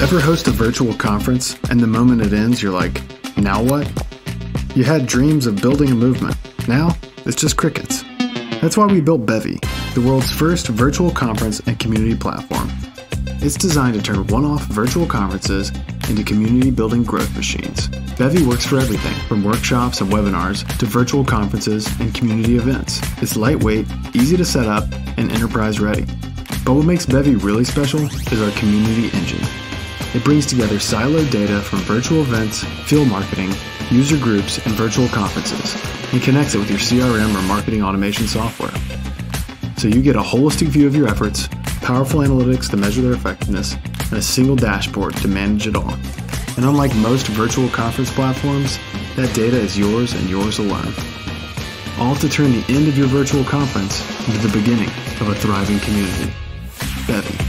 Ever host a virtual conference and the moment it ends, you're like, now what? You had dreams of building a movement. Now, it's just crickets. That's why we built Bevy, the world's first virtual conference and community platform. It's designed to turn one off virtual conferences into community building growth machines. Bevy works for everything from workshops and webinars to virtual conferences and community events. It's lightweight, easy to set up, and enterprise ready. But what makes Bevy really special is our community engine. It brings together siloed data from virtual events, field marketing, user groups, and virtual conferences, and connects it with your CRM or marketing automation software. So you get a holistic view of your efforts, powerful analytics to measure their effectiveness, and a single dashboard to manage it all. And unlike most virtual conference platforms, that data is yours and yours alone. All to turn the end of your virtual conference into the beginning of a thriving community. Bevy.